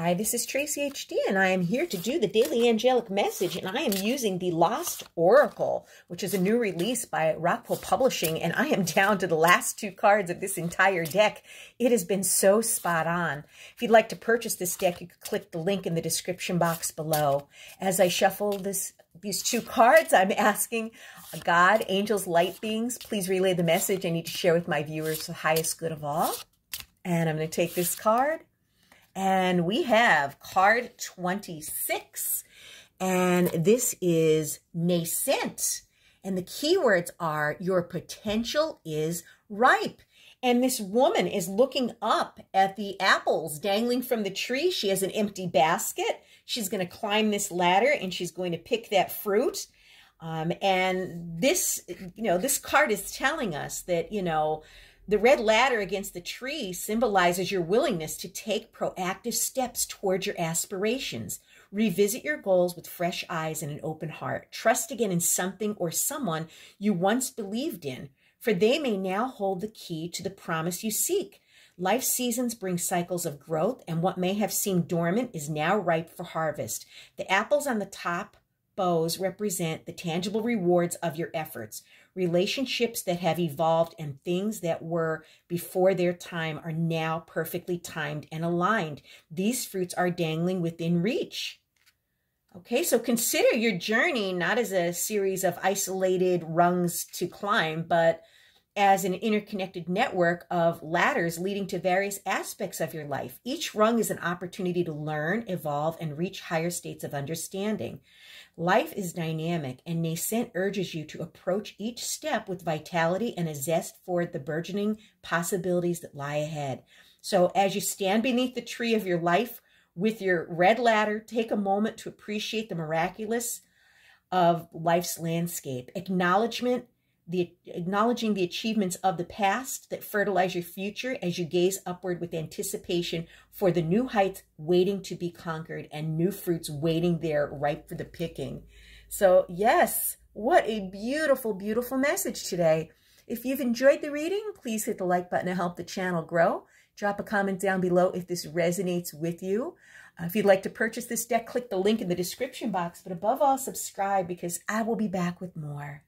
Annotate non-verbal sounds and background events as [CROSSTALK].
Hi, this is Tracey HD, and I am here to do the Daily Angelic Message, and I am using the Lost Oracle, which is a new release by Rockpool Publishing, and I am [LAUGHS] down to the last two cards of this entire deck. It has been so spot on. If you'd like to purchase this deck, you could click the link in the description box below. As I shuffle this these two cards, I'm [LAUGHS] asking God, angels, light beings, please relay the message I need to share with my viewers the highest good of all. And I'm going to take this card and we have card 26. And this is nascent. And the keywords are your potential is ripe. And this woman is looking up at the apples dangling from the tree. She has an empty basket. She's going to climb this ladder and she's going to pick that fruit. Um, and this, you know, this card is telling us that, you know, the red ladder against the tree symbolizes your willingness to take proactive steps towards your aspirations. Revisit your goals with fresh eyes and an open heart. Trust again in something or someone you once believed in, for they may now hold the key to the promise you seek. Life seasons bring cycles of growth, and what may have seemed dormant is now ripe for harvest. The apples on the top boughs represent the tangible rewards of your efforts. Relationships that have evolved and things that were before their time are now perfectly timed and aligned. These fruits are dangling within reach. Okay, so consider your journey not as a series of isolated rungs to climb, but as an interconnected network of ladders leading to various aspects of your life. Each rung is an opportunity to learn, evolve, and reach higher states of understanding. Life is dynamic, and Nascent urges you to approach each step with vitality and a zest for the burgeoning possibilities that lie ahead. So, as you stand beneath the tree of your life with your red ladder, take a moment to appreciate the miraculous of life's landscape. Acknowledgement the acknowledging the achievements of the past that fertilize your future as you gaze upward with anticipation for the new heights waiting to be conquered and new fruits waiting there ripe for the picking. So, yes, what a beautiful, beautiful message today. If you've enjoyed the reading, please hit the like button to help the channel grow. Drop a comment down below if this resonates with you. Uh, if you'd like to purchase this deck, click the link in the description box. But above all, subscribe because I will be back with more.